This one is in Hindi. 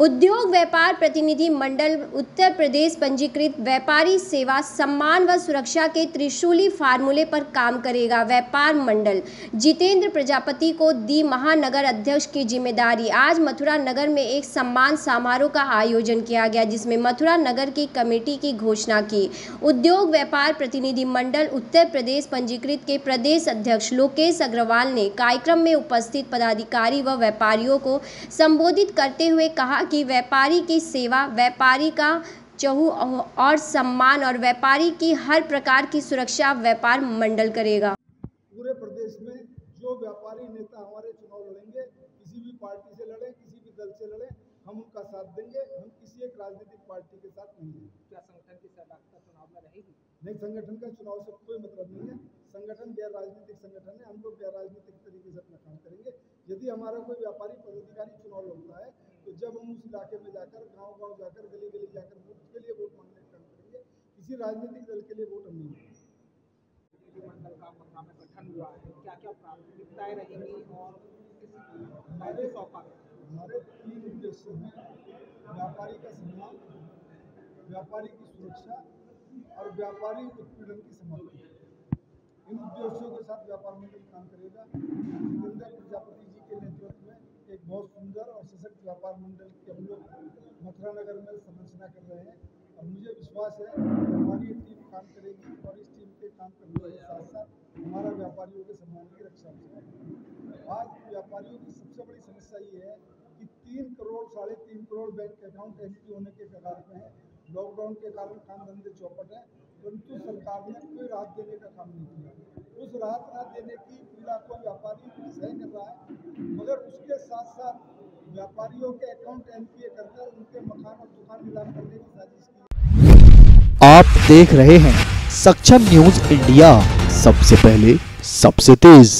उद्योग व्यापार प्रतिनिधि मंडल उत्तर प्रदेश पंजीकृत व्यापारी सेवा सम्मान व सुरक्षा के त्रिशूली फार्मूले पर काम करेगा व्यापार मंडल। जितेंद्र प्रजापति को दी महानगर अध्यक्ष की ज़िम्मेदारी। आज मथुरा नगर में एक सम्मान समारोह का आयोजन किया गया, जिसमें मथुरा नगर की कमेटी की घोषणा की। उद्योग व्यापार प्रतिनिधि मंडल उत्तर प्रदेश पंजीकृत के प्रदेश अध्यक्ष लोकेश अग्रवाल ने कार्यक्रम में उपस्थित पदाधिकारी व व्यापारियों को संबोधित करते हुए कहा कि व्यापारी की सेवा व्यापारी का चहु और सम्मान और व्यापारी की हर प्रकार की सुरक्षा व्यापार मंडल करेगा। पूरे प्रदेश में जो व्यापारी नेता हमारे चुनाव लड़ेंगे किसी भी पार्टी से लड़े किसी भी दल से लड़े हम उनका साथ देंगे हम किसी एक राजनीतिक पार्टी के साथ नहीं हैं। क्या संगठन की सहभागिता चुनाव में रहेगी? नहीं संगठन का चुनाव से कोई मतलब नहीं है। संगठन गैर राजनीतिक संगठन है हम लोग गैर राजनीतिक तरीके से अपना काम करेंगे। यदि हमारा कोई व्यापारी पदाधिकारी चुनाव लड़ता है तो जब हम उस इलाके में जाकर गाँव गाँव जाकर गली गली जाकर वोट उसके लिए वोट मांगने का काम करेंगे किसी राजनीतिक दल के लिए वोट हम नहीं प्रतिनिधि मंडल का गठन हुआ है क्या क्या प्राथमिकताएँ रहेंगी और किस हमारे हमारे तीन उद्देश्य हैं व्यापारी का सम्मान व्यापारी की सुरक्षा और व्यापारी उत्पीड़न की समाप्ति इन उद्देश्यों के साथ व्यापार मंडल काम करेगा जितेंद्र प्रजापति जी के नेतृत्व में एक बहुत सुंदर और सशक्त व्यापार मंडल की हम लोग मथुरा नगर में संरचना कर रहे हैं और मुझे विश्वास है कि हमारी टीम काम करेगी और इस टीम के काम करने के साथ साथ हमारा व्यापारियों के सम्मान की रक्षा हो आज व्यापारियों की सबसे बड़ी समस्या ये है कि तीन करोड़, साढ़े तीन करोड़ बैंक अकाउंट एंट्री होने के कगार पे हैं। लॉकडाउन के कारण काम धंधे चौपट है, परंतु सरकार ने कोई राहत देने का काम नहीं किया। उस राहत न देने की पीड़ा को व्यापारी सह कर रहा है, मगर उसके साथ साथ व्यापारियों के अकाउंट एनपीए कर उनके मकान और दुकान करने की साजिश की। आप देख रहे हैं सक्षम न्यूज़ इंडिया। सबसे पहले, सबसे तेज।